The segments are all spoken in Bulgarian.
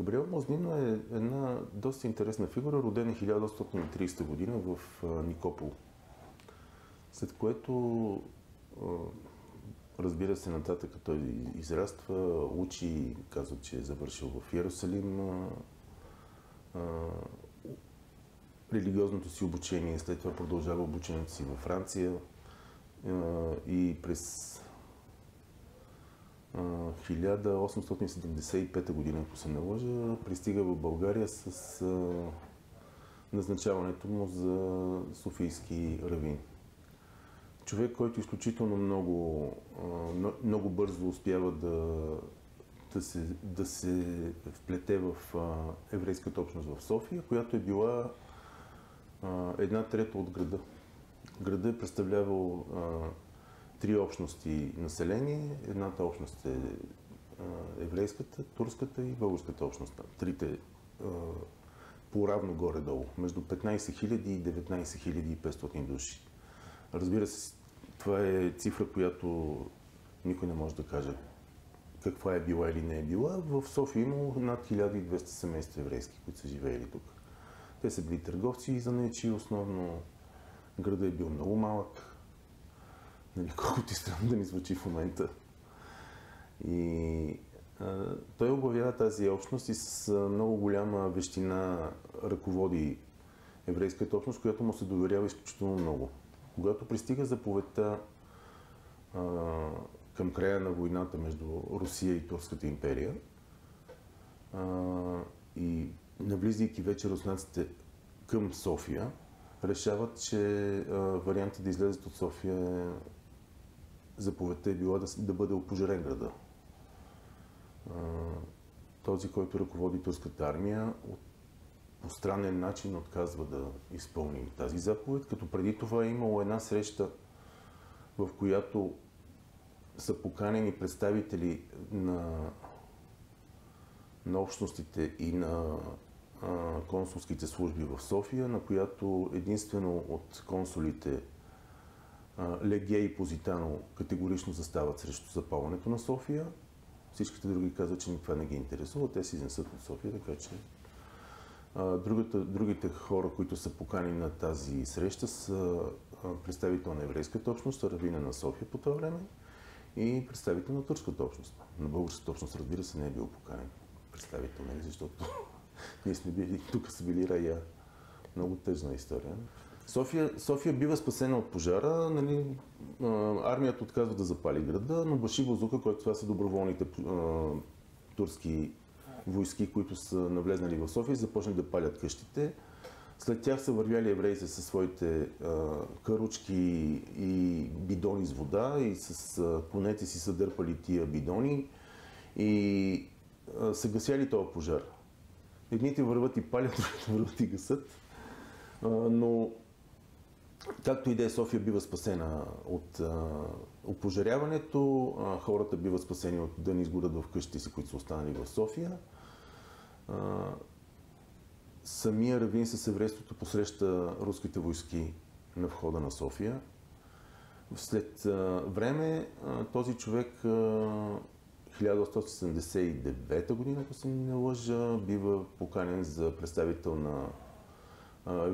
Габриел Мознина е една доста интересна фигура, родена 1830 година в Никопол. След което, разбира се, нататък той израства, учи, казва, че е завършил в Иерусалим религиозното си обучение, след това продължава обучението си във Франция и през 1875 година, ако се наложа, пристига в България с а, назначаването му за Софийски равин. Човек, който изключително много, а, много бързо успява да, да, се, да се вплете в а, еврейската общност в София, която е била една трета от града. Града е представлявал три общности население. Едната общност е еврейската, турската и българската общност. Трите по-равно горе-долу, между 15 000 и 19 500 души. Разбира се, това е цифра, която никой не може да каже каква е била или не е била. В София има над 1200 семейства еврейски, които са живеели тук. Те са били търговци и занечи основно. Града е бил много малък нали, колкото и странно да ни звучи в момента. И а, той оглавява тази общност и с много голяма вещина ръководи еврейската общност, която му се доверява изключително много. Когато пристига заповедта а, към края на войната между Русия и Турската империя а, и навлизайки вече руснаците към София, решават, че а, вариантът да излезат от София е заповедта е била да, да бъде опожарен града. Този, който ръководи турската армия, по странен начин отказва да изпълни тази заповед, като преди това е имало една среща, в която са поканени представители на, на общностите и на а, консулските служби в София, на която единствено от консулите Легия и Позитано категорично застават срещу запалването на София. Всичките други казват, че това не ги интересува. Те си изнесат от София, така че Другата, другите хора, които са покани на тази среща са представител на еврейската общност, равина на София по това време и представител на турската общност. На българската общност, разбира се, не е бил поканен представител, нали, защото ние сме били, тук са били рая. Много тъжна история. София, София бива спасена от пожара, нали, армията отказва да запали града, но Баши Бозука, който това са доброволните а, турски войски, които са навлезнали в София, започнали да палят къщите. След тях са вървяли евреите със своите а, каручки и бидони с вода и с а, конете си са дърпали тия бидони и а, са гасяли този пожар. Едните върват и палят, другите върват и гасат. А, но Както и да е, София бива спасена от опожаряването, хората биват спасени от да не изгорят в къщите си, които са останали в София. А, самия Равин с еврейството посреща руските войски на входа на София. След а, време а, този човек а, 1879 година, ако се не лъжа, бива поканен за представител на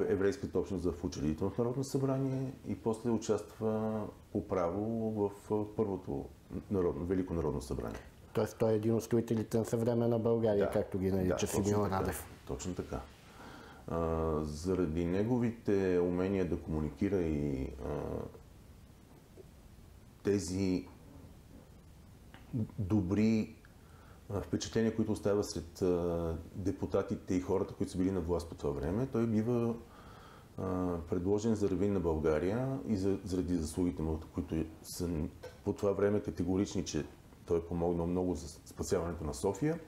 еврейската общност в учредителното народно събрание и после участва по право в първото народно, Велико народно събрание. Тоест той е един от строителите на съвременна България, да, както ги нарича да, Симеон Радев. Точно така. А, заради неговите умения да комуникира и а, тези добри впечатления, които оставя сред депутатите и хората, които са били на власт по това време. Той бива предложен за равин на България и заради заслугите му, които са по това време категорични, че той е помогнал много за спасяването на София.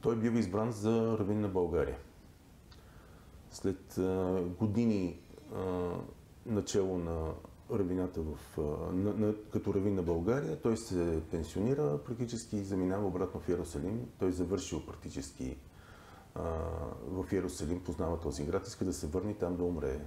Той бива избран за равин на България. След години начало на равината в, на, на, като равин на България. Той се пенсионира, практически заминава обратно в Иерусалим. Той завършил практически а, в Иерусалим, познава този град, иска да се върне там да умре